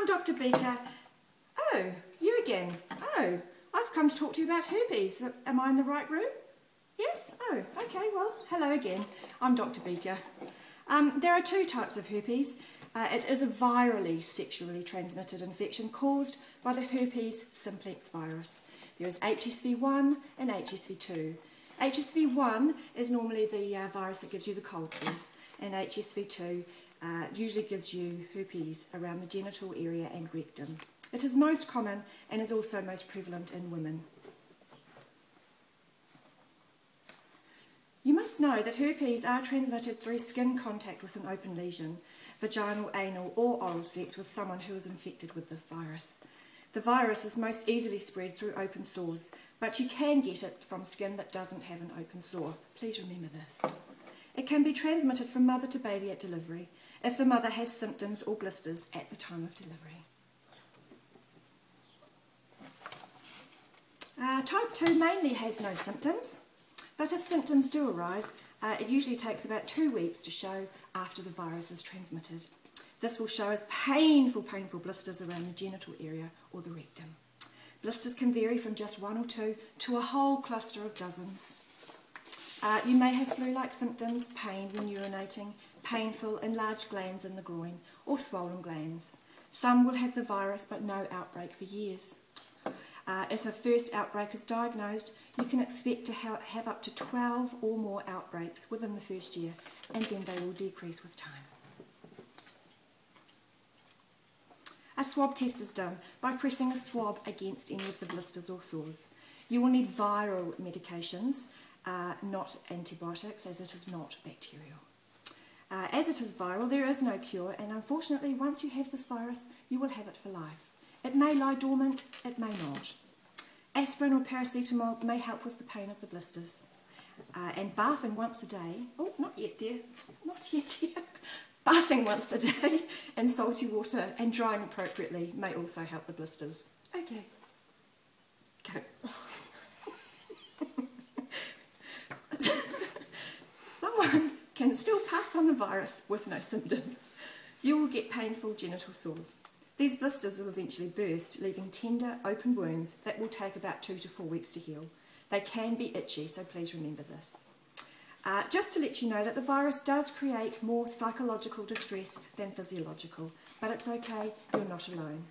I'm Dr. Beaker. Oh, you again. Oh, I've come to talk to you about herpes. Am I in the right room? Yes? Oh, okay, well, hello again. I'm Dr. Beaker. Um, there are two types of herpes. Uh, it is a virally sexually transmitted infection caused by the herpes simplex virus. There is HSV1 and HSV2. HSV1 is normally the uh, virus that gives you the cold and HSV2 uh, usually gives you herpes around the genital area and rectum. It is most common and is also most prevalent in women. You must know that herpes are transmitted through skin contact with an open lesion, vaginal, anal or oral sex with someone who is infected with this virus. The virus is most easily spread through open sores, but you can get it from skin that doesn't have an open sore. Please remember this. It can be transmitted from mother to baby at delivery if the mother has symptoms or blisters at the time of delivery. Uh, type 2 mainly has no symptoms, but if symptoms do arise, uh, it usually takes about two weeks to show after the virus is transmitted. This will show as painful, painful blisters around the genital area or the rectum. Blisters can vary from just one or two to a whole cluster of dozens. Uh, you may have flu-like symptoms, pain when urinating, painful enlarged glands in the groin or swollen glands. Some will have the virus but no outbreak for years. Uh, if a first outbreak is diagnosed, you can expect to ha have up to 12 or more outbreaks within the first year, and then they will decrease with time. A swab test is done by pressing a swab against any of the blisters or sores. You will need viral medications, uh, not antibiotics, as it is not bacterial. Uh, as it is viral, there is no cure, and unfortunately, once you have this virus, you will have it for life. It may lie dormant, it may not. Aspirin or paracetamol may help with the pain of the blisters. Uh, and bathing once a day, oh, not yet, dear, not yet, dear. bathing once a day in salty water and drying appropriately may also help the blisters. Okay, go. Can still pass on the virus with no symptoms. You will get painful genital sores. These blisters will eventually burst, leaving tender, open wounds that will take about two to four weeks to heal. They can be itchy, so please remember this. Uh, just to let you know that the virus does create more psychological distress than physiological, but it's okay, you're not alone.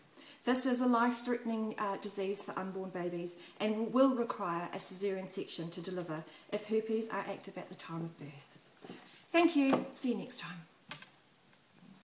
This is a life-threatening uh, disease for unborn babies and will require a caesarean section to deliver if herpes are active at the time of birth. Thank you. See you next time.